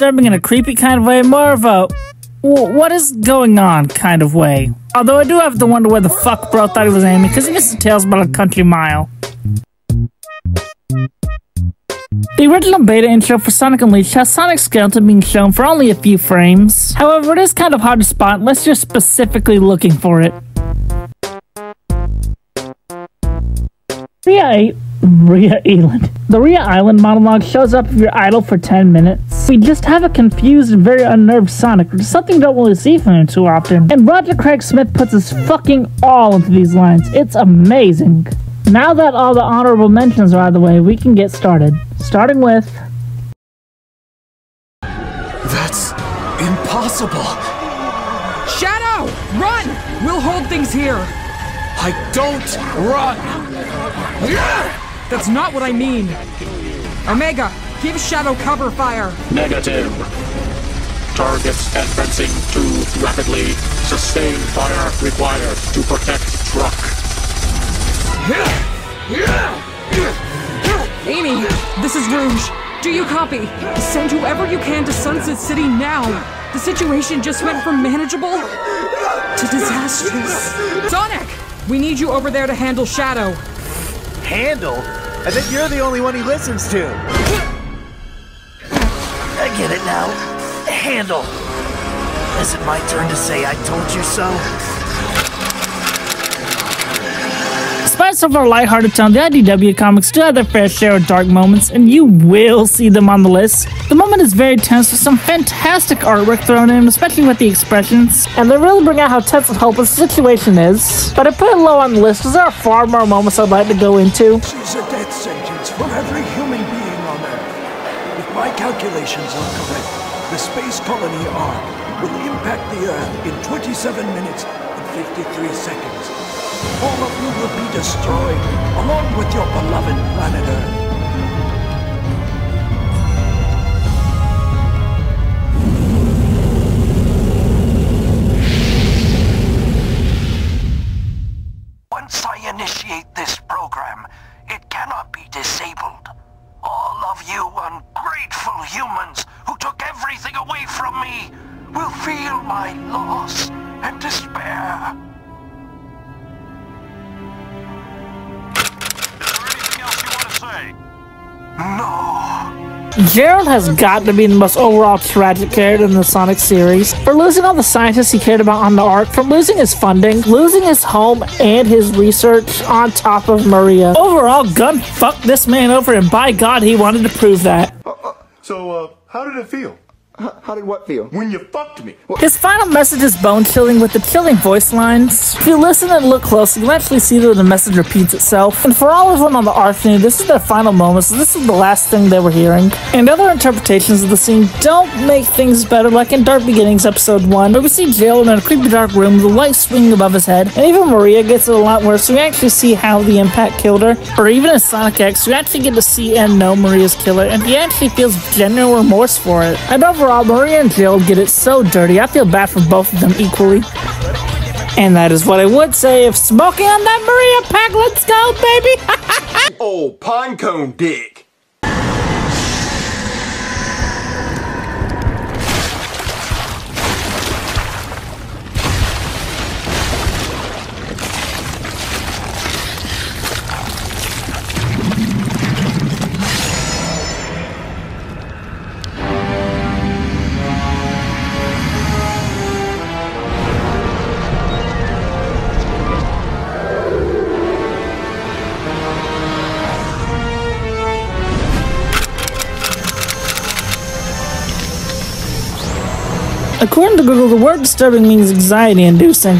disturbing in a creepy kind of way, more of a what is going on kind of way. Although I do have to wonder where the fuck bro thought he was aiming, because he missed the tails about a country mile. The original beta intro for Sonic Unleashed has Sonic Skeleton being shown for only a few frames. However, it is kind of hard to spot unless you're specifically looking for it. 8 Rhea Island. The Rhea Island monologue shows up if you're idle for 10 minutes. We just have a confused and very unnerved Sonic, which is something we don't really see from him too often. And Roger Craig Smith puts his fucking all into these lines. It's amazing. Now that all the honorable mentions are out of the way, we can get started. Starting with. That's impossible. Shadow! Run! We'll hold things here. I don't run. That's not what I mean. Omega, give Shadow cover fire. Negative. Targets advancing too rapidly. Sustained fire required to protect truck. Amy, this is Rouge. Do you copy? Send whoever you can to Sunset City now. The situation just went from manageable to disastrous. Sonic, we need you over there to handle Shadow. Handle? I think you're the only one he listens to. I get it now. Handle. Is it my turn to say I told you so? Despite some of our lighthearted tone, the IDW comics do have their fair share of dark moments, and you will see them on the list. The moment is very tense with some fantastic artwork thrown in, especially with the expressions, and they really bring out how tense and hopeless the situation is. But I put it low on the list because there are far more moments I'd like to go into. My calculations are correct, the space colony arm will impact the Earth in 27 minutes and 53 seconds. All of you will be destroyed, along with your beloved planet Earth. No. Gerald has got to be the most overall tragic character in the Sonic series. For losing all the scientists he cared about on the ARK, from losing his funding, losing his home and his research on top of Maria. Overall, Gun fucked this man over, and by God, he wanted to prove that. So, uh, how did it feel? How did what feel? When you fucked me. His final message is bone chilling with the chilling voice lines. If you listen and look closely, you'll actually see that the message repeats itself. And for all of them on the ARK scene, this is their final moment, so this is the last thing they were hearing. And other interpretations of the scene don't make things better, like in Dark Beginnings episode 1, where we see Gerald in a creepy dark room with a light swinging above his head. And even Maria gets it a lot worse, so we actually see how the impact killed her. Or even in Sonic X, you actually get to see and know Maria's killer, and he actually feels genuine remorse for it. And overall, Maria and Jill get it so dirty, I feel bad for both of them equally. And that is what I would say if smoking on that Maria pack, let's go, baby! Oh, pinecone dick. According to Google, the word disturbing means anxiety inducing.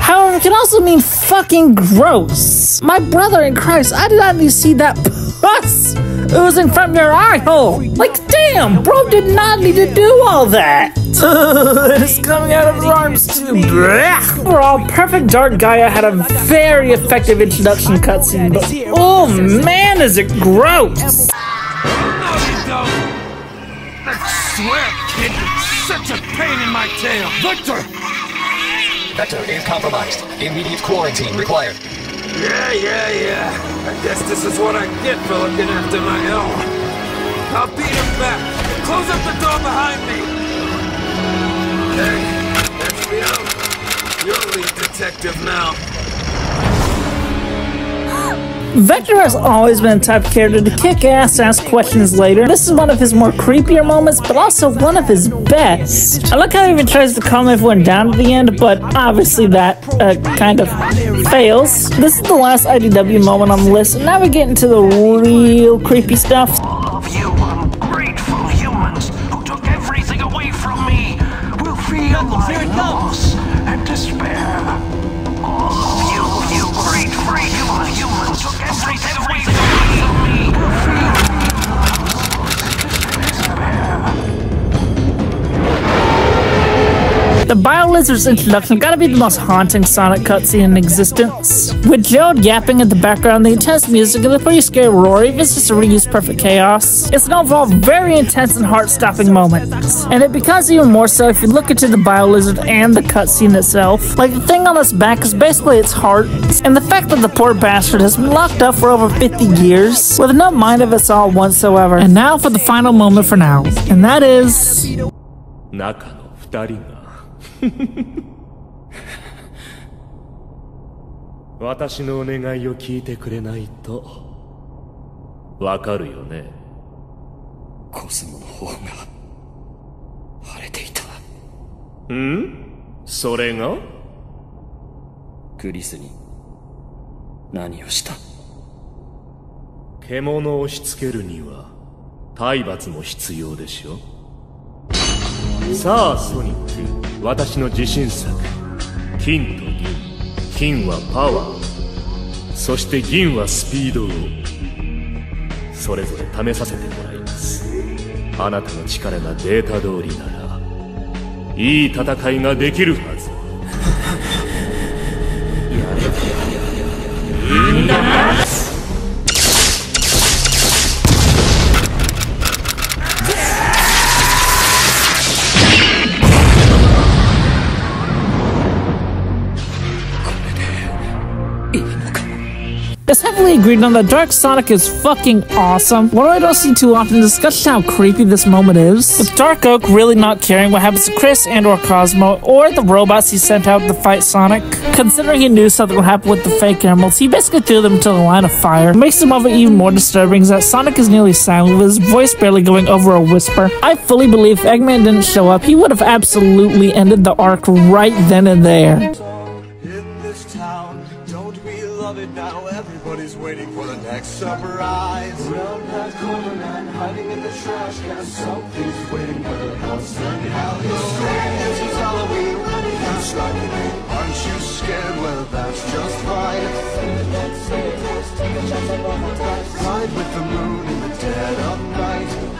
However, it can also mean fucking gross. My brother in Christ, I did not need to see that pus oozing from your eye hole. Like, damn, bro did not need to do all that. it's coming out of his arms too. Blech. Overall, Perfect Dark Gaia had a very effective introduction cutscene, but oh man, is it gross. Swear, kid, such a pain in my tail. Victor! Vector is compromised. Immediate quarantine required. Yeah, yeah, yeah. I guess this is what I get for looking after my own. I'll beat him back. Close up the door behind me! Okay, that's me out. You're lead detective now. Vector has always been the type of character to kick ass, ask questions later. This is one of his more creepier moments, but also one of his best. I like how he even tries to calm everyone down at the end, but obviously that uh, kind of fails. This is the last IDW moment on the list, and now we get into the real creepy stuff. All of you ungrateful humans who everything away from me The Biolizard's introduction gotta be the most haunting Sonic cutscene in existence. With Gerald yapping in the background, the intense music, and the pretty scary Rory, it's just a reused perfect chaos. It's an overall very intense and heart-stopping moment. And it becomes even more so if you look into the Biolizard and the cutscene itself. Like, the thing on its back is basically its heart, and the fact that the poor bastard has been locked up for over 50 years, with no mind of its all whatsoever. And now for the final moment for now, and that is... 中の二人が 私のお願いを聞いてくれないとわかるよね？コスモの方が腫れていた。ん？それが？クリスに何をした？獣を押し付けるには体罰も必要でしょ？さあソニック私の自信作。金と銀。金はパワー。そして銀はスピードを。それぞれ試させてもらいます。あなたの力がデータ通りならいい戦いができるはず。いいんだな。It's heavily agreed on that Dark Sonic is fucking awesome. What I don't see too often is just how creepy this moment is. With Dark Oak really not caring what happens to Chris and or Cosmo, or the robots he sent out to fight Sonic. Considering he knew something would happen with the fake emeralds, he basically threw them into the line of fire. What makes the moment even more disturbing is that Sonic is nearly silent with his voice barely going over a whisper. I fully believe if Eggman didn't show up, he would have absolutely ended the arc right then and there. like supper eyes. Real blood corner man hiding in the trash can. Something's waiting for the house and hell. Your scream is his Halloween running and striking me. Aren't you scared? Well, that's just fine. And the dark city, just take a chance on one right. Ride with the moon in the dead of night.